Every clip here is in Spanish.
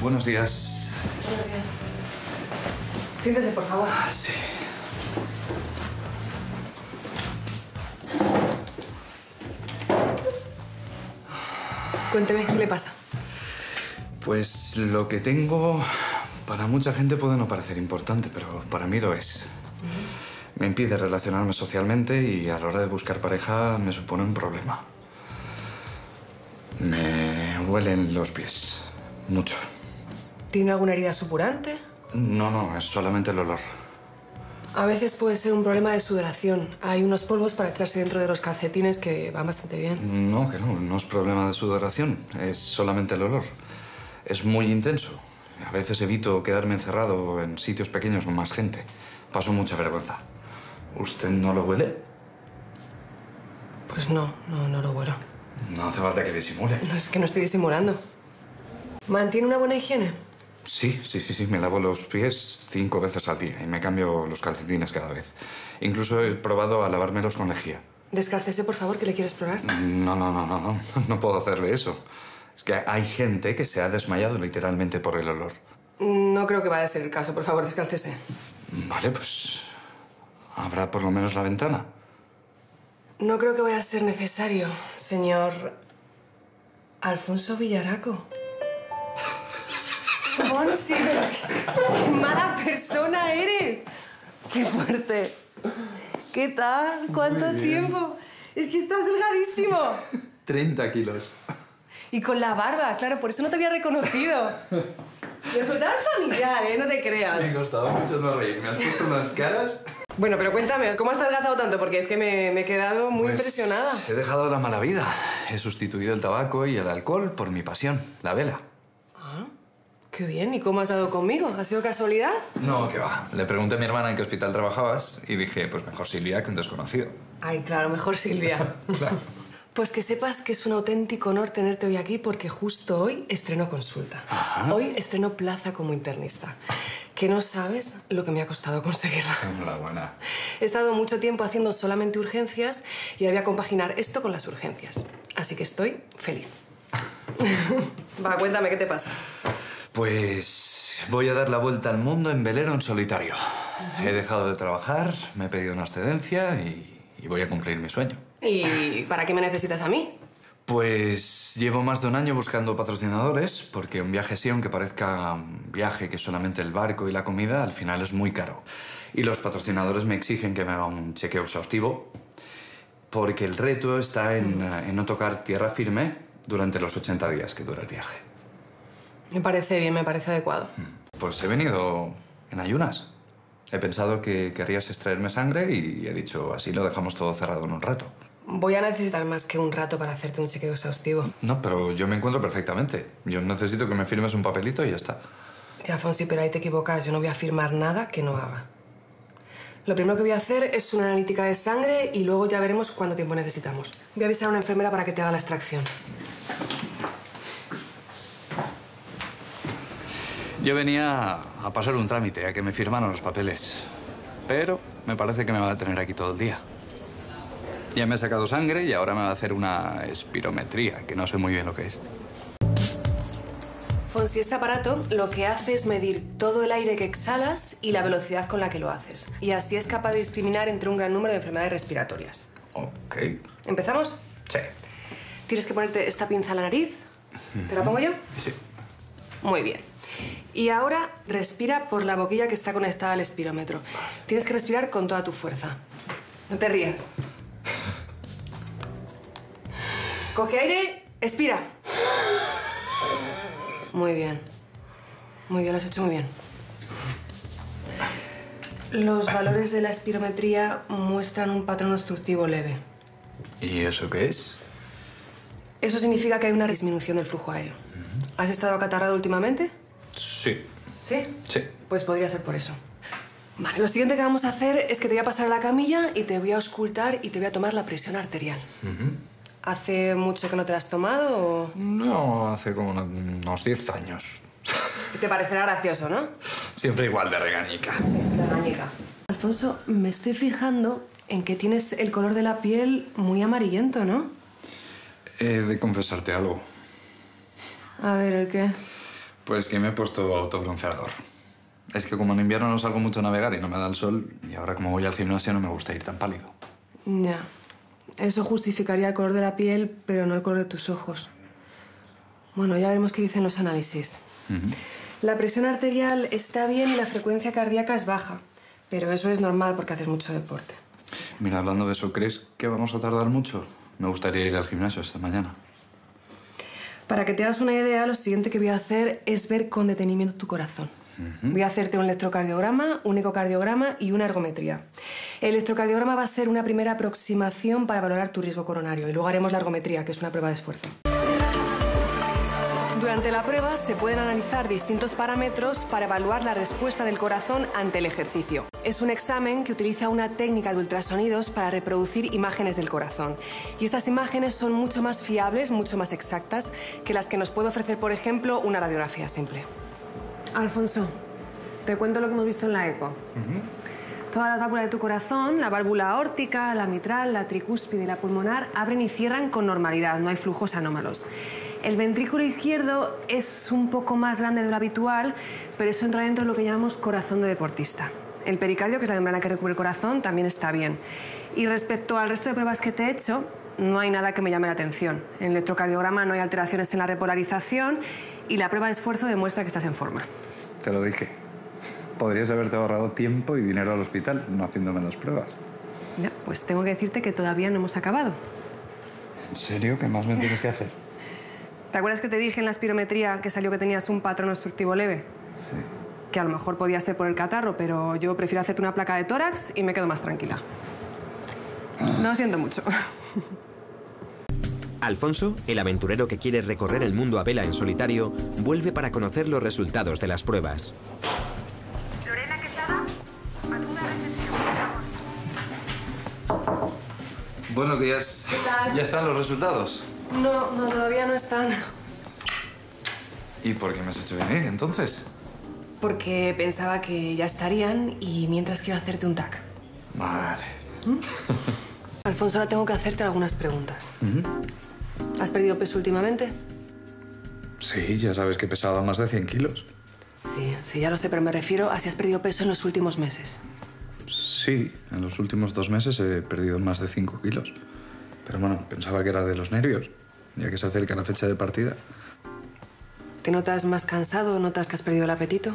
Buenos días. Buenos días. Siéntese, por favor. Sí. Cuénteme, ¿qué le pasa? Pues lo que tengo para mucha gente puede no parecer importante, pero para mí lo es. Me impide relacionarme socialmente y a la hora de buscar pareja me supone un problema. Me huelen los pies. Mucho. ¿Tiene alguna herida supurante? No, no, es solamente el olor. A veces puede ser un problema de sudoración. Hay unos polvos para echarse dentro de los calcetines que van bastante bien. No, que no, no es problema de sudoración, es solamente el olor. Es muy intenso. A veces evito quedarme encerrado en sitios pequeños con más gente. Paso mucha vergüenza. ¿Usted no lo huele? Pues no, no, no lo huelo. No hace falta que disimule. No, es que no estoy disimulando. ¿Mantiene una buena higiene? Sí, sí, sí, sí. Me lavo los pies cinco veces al día y me cambio los calcetines cada vez. Incluso he probado a lavármelos con lejía. Descálcese, por favor, que le quiero explorar. No, no, no, no, no. No puedo hacerle eso. Es que hay gente que se ha desmayado literalmente por el olor. No creo que vaya a ser el caso. Por favor, descálcese. Vale, pues... ¿Habrá por lo menos la ventana? No creo que vaya a ser necesario, señor Alfonso Villaraco. Monsi, pero qué, mala persona eres. Qué fuerte. ¿Qué tal? ¿Cuánto tiempo? Es que estás delgadísimo. 30 kilos. Y con la barba, claro, por eso no te había reconocido. Me resultaba familiar, ¿eh? No te creas. Me costaba mucho no reír. Me has puesto unas caras. Bueno, pero cuéntame, ¿cómo has adelgazado tanto? Porque es que me, me he quedado muy Pues, impresionada. He dejado la mala vida. He sustituido el tabaco y el alcohol por mi pasión, la vela. Qué bien. ¿Y cómo has dado conmigo? ¿Ha sido casualidad? No, que va. Le pregunté a mi hermana en qué hospital trabajabas y dije, pues mejor Silvia que un desconocido. Ay, claro, mejor Silvia. Claro. Pues que sepas que es un auténtico honor tenerte hoy aquí porque justo hoy estreno consulta. Hoy estreno plaza como internista. Que no sabes lo que me ha costado conseguirla. Enhorabuena. He estado mucho tiempo haciendo solamente urgencias y ahora voy a compaginar esto con las urgencias. Así que estoy feliz. Va, cuéntame, ¿qué te pasa? Pues voy a dar la vuelta al mundo en velero en solitario. He dejado de trabajar, me he pedido una excedencia y, y voy a cumplir mi sueño. ¿Y para qué me necesitas a mí? Pues llevo más de un año buscando patrocinadores porque un viaje así, aunque parezca un viaje que es solamente el barco y la comida, al final es muy caro. Y los patrocinadores me exigen que me haga un chequeo exhaustivo porque el reto está en, eh, en no tocar tierra firme durante los 80 días que dura el viaje. Me parece bien, me parece adecuado. Pues he venido en ayunas. He pensado que querrías extraerme sangre y he dicho, así lo dejamos todo cerrado en un rato. Voy a necesitar más que un rato para hacerte un chequeo exhaustivo. No, pero yo me encuentro perfectamente. Yo necesito que me firmes un papelito y ya está. Ya, Fonsi, pero ahí te equivocas. Yo no voy a firmar nada que no haga. Lo primero que voy a hacer es una analítica de sangre y luego ya veremos cuánto tiempo necesitamos. Voy a avisar a una enfermera para que te haga la extracción. Yo venía a pasar un trámite, a que me firmaran los papeles. Pero me parece que me va a tener aquí todo el día. Ya me he sacado sangre y ahora me va a hacer una espirometría, que no sé muy bien lo que es. Fonsi, este aparato lo que hace es medir todo el aire que exhalas y la velocidad con la que lo haces. Y así es capaz de discriminar entre un gran número de enfermedades respiratorias. Ok. ¿Empezamos? Sí. Tienes que ponerte esta pinza a la nariz. ¿Te la pongo yo? Sí. Muy bien. Y ahora respira por la boquilla que está conectada al espirómetro. Tienes que respirar con toda tu fuerza. No te rías. Coge aire, expira. Muy bien. Muy bien, lo has hecho muy bien. Los valores de la espirometría muestran un patrón obstructivo leve. ¿Y eso qué es? Eso significa que hay una disminución del flujo aéreo. ¿Has estado acatarrado últimamente? Sí. ¿Sí? Sí. Pues podría ser por eso. Vale, lo siguiente que vamos a hacer es que te voy a pasar a la camilla y te voy a auscultar y te voy a tomar la presión arterial. ¿Hace mucho que no te la has tomado o...? No, hace como uno- unos 10 años. Te parecerá gracioso, ¿no? Siempre igual de regañica. Alfonso, me estoy fijando en que tienes el color de la piel muy amarillento, ¿no? He de confesarte algo. A ver, ¿el qué? Pues que me he puesto autobronceador. Es que como en invierno no salgo mucho a navegar y no me da el sol, y ahora como voy al gimnasio no me gusta ir tan pálido. Ya. Eso justificaría el color de la piel, pero no el color de tus ojos. Bueno, ya veremos qué dicen los análisis. La presión arterial está bien y la frecuencia cardíaca es baja. Pero eso es normal porque haces mucho deporte. Mira, hablando de eso, ¿crees que vamos a tardar mucho? Me gustaría ir al gimnasio esta mañana. Para que te hagas una idea, lo siguiente que voy a hacer es ver con detenimiento tu corazón. Voy a hacerte un electrocardiograma, un ecocardiograma y una ergometría. El electrocardiograma va a ser una primera aproximación para valorar tu riesgo coronario y luego haremos la ergometría, que es una prueba de esfuerzo. Durante la prueba se pueden analizar distintos parámetros para evaluar la respuesta del corazón ante el ejercicio. Es un examen que utiliza una técnica de ultrasonidos para reproducir imágenes del corazón. Y estas imágenes son mucho más fiables, mucho más exactas que las que nos puede ofrecer, por ejemplo, una radiografía simple. Alfonso, te cuento lo que hemos visto en la eco. Todas las válvulas de tu corazón, la válvula aórtica, la mitral, la tricúspide y la pulmonar, abren y cierran con normalidad, no hay flujos anómalos. El ventrículo izquierdo es un poco más grande de lo habitual, pero eso entra dentro de lo que llamamos corazón de deportista. El pericardio, que es la membrana que recubre el corazón, también está bien. Y respecto al resto de pruebas que te he hecho, no hay nada que me llame la atención. En el electrocardiograma no hay alteraciones en la repolarización y la prueba de esfuerzo demuestra que estás en forma. Te lo dije. Podrías haberte ahorrado tiempo y dinero al hospital no haciéndome las pruebas. Ya, pues tengo que decirte que todavía no hemos acabado. ¿En serio? ¿Qué más me tienes que hacer? ¿Te acuerdas que te dije en la espirometría que salió que tenías un patrón obstructivo leve? Sí. Que a lo mejor podía ser por el catarro, pero yo prefiero hacerte una placa de tórax y me quedo más tranquila. Lo siento mucho. Alfonso, el aventurero que quiere recorrer el mundo a vela en solitario, vuelve para conocer los resultados de las pruebas. Lorena Quesada. Buenos días. ¿Qué tal? ¿Ya están los resultados? No, no, todavía no están. ¿Y por qué me has hecho venir entonces? Porque pensaba que ya estarían y mientras quiero hacerte un TAC. Vale. Alfonso, ahora tengo que hacerte algunas preguntas. ¿Has perdido peso últimamente? Sí, ya sabes que pesaba más de 100 kilos. Sí, sí, ya lo sé, pero me refiero a si has perdido peso en los últimos meses. Sí, en los últimos dos meses he perdido más de 5 kilos. Pero bueno, pensaba que era de los nervios, ya que se acerca la fecha de partida. ¿Te notas más cansado? ¿Notas que has perdido el apetito?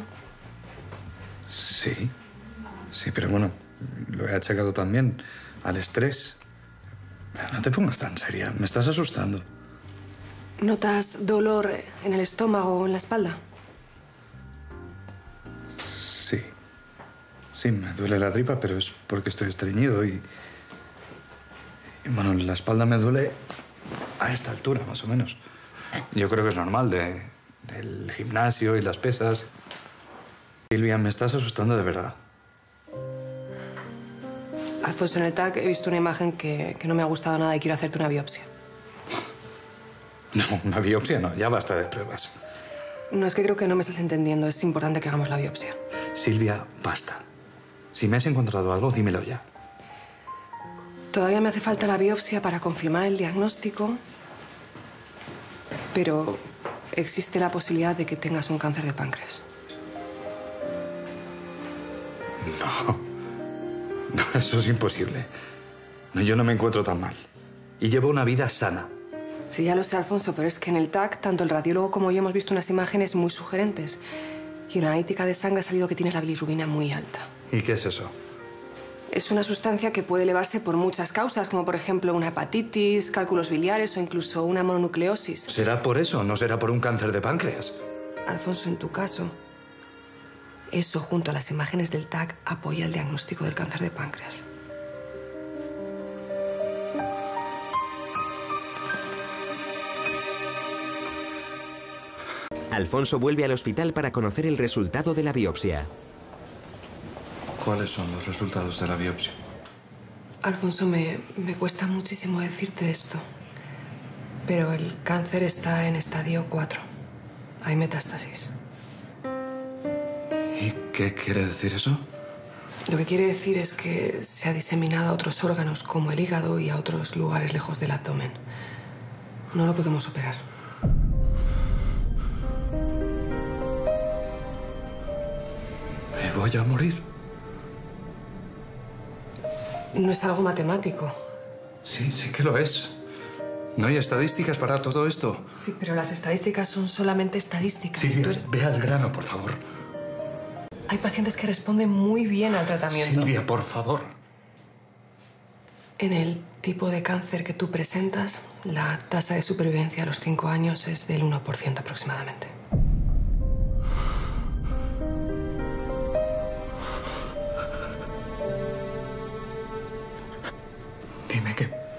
Sí, sí, pero bueno, lo he achacado también al estrés. No te pongas tan seria, me estás asustando. ¿Notas dolor en el estómago o en la espalda? Sí, sí, me duele la tripa, pero es porque estoy estreñido y... bueno, la espalda me duele a esta altura, más o menos. Yo creo que es normal de, del gimnasio y las pesas. Silvia, me estás asustando de verdad. Alfonso, en el TAC he visto una imagen que, que no me ha gustado nada y quiero hacerte una biopsia. No, una biopsia no, ya basta de pruebas. No, es que creo que no me estás entendiendo. Es importante que hagamos la biopsia. Silvia, basta. Si me has encontrado algo, dímelo ya. Todavía me hace falta la biopsia para confirmar el diagnóstico, pero existe la posibilidad de que tengas un cáncer de páncreas. No. No, eso es imposible. No, yo no me encuentro tan mal. Y llevo una vida sana. Sí, ya lo sé, Alfonso, pero es que en el TAC tanto el radiólogo como yo hemos visto unas imágenes muy sugerentes. Y en la analítica de sangre ha salido que tienes la bilirrubina muy alta. ¿Y qué es eso? Es una sustancia que puede elevarse por muchas causas, como por ejemplo una hepatitis, cálculos biliares o incluso una mononucleosis. ¿Será por eso? ¿No será por un cáncer de páncreas? Alfonso, en tu caso, eso junto a las imágenes del TAC apoya el diagnóstico del cáncer de páncreas. Alfonso vuelve al hospital para conocer el resultado de la biopsia. ¿Cuáles son los resultados de la biopsia? Alfonso, me, me cuesta muchísimo decirte esto, pero el cáncer está en estadio 4. Hay metástasis. ¿Y qué quiere decir eso? Lo que quiere decir es que se ha diseminado a otros órganos como el hígado y a otros lugares lejos del abdomen. No lo podemos operar. voy a morir. No es algo matemático. Sí, sí que lo es. ¿No hay estadísticas para todo esto? Sí, pero las estadísticas son solamente estadísticas. Sí, eres- ve al grano, por favor. Hay pacientes que responden muy bien al tratamiento. Silvia, por favor. En el tipo de cáncer que tú presentas, la tasa de supervivencia a los 5 años es del 1% aproximadamente.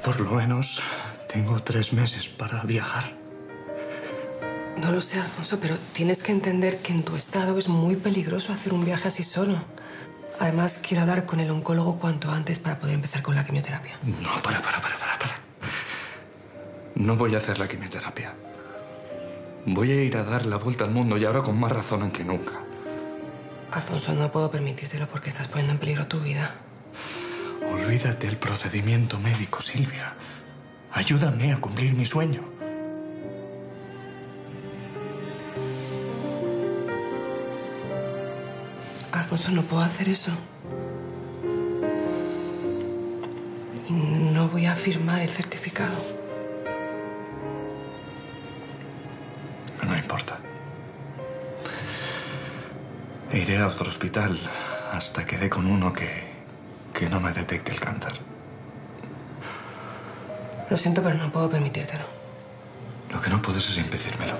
Por lo menos tengo tres meses para viajar. No lo sé, Alfonso, pero tienes que entender que en tu estado es muy peligroso hacer un viaje así solo. Además, quiero hablar con el oncólogo cuanto antes para poder empezar con la quimioterapia. No, para, para, para, para, para. No voy a hacer la quimioterapia. Voy a ir a dar la vuelta al mundo y ahora con más razón que nunca. Alfonso, no puedo permitírtelo porque estás poniendo en peligro tu vida. Olvídate el procedimiento médico, Silvia. Ayúdame a cumplir mi sueño. Alfonso, no puedo hacer eso. Y no voy a firmar el certificado. No importa. Iré a otro hospital hasta que dé con uno que, que no me detecte el cáncer. Lo siento, pero no puedo permitírtelo. Lo que no puedes es impedírmelo.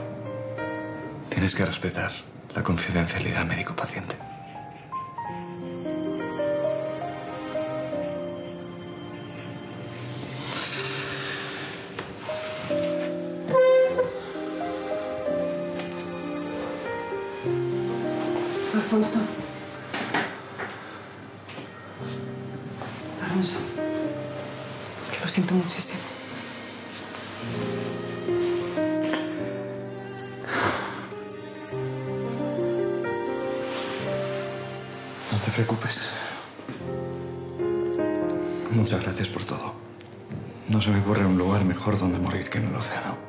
Tienes que respetar la confidencialidad médico-paciente. Siento muchísimo. No te preocupes. Muchas gracias por todo. No se me ocurre un lugar mejor donde morir que en el océano.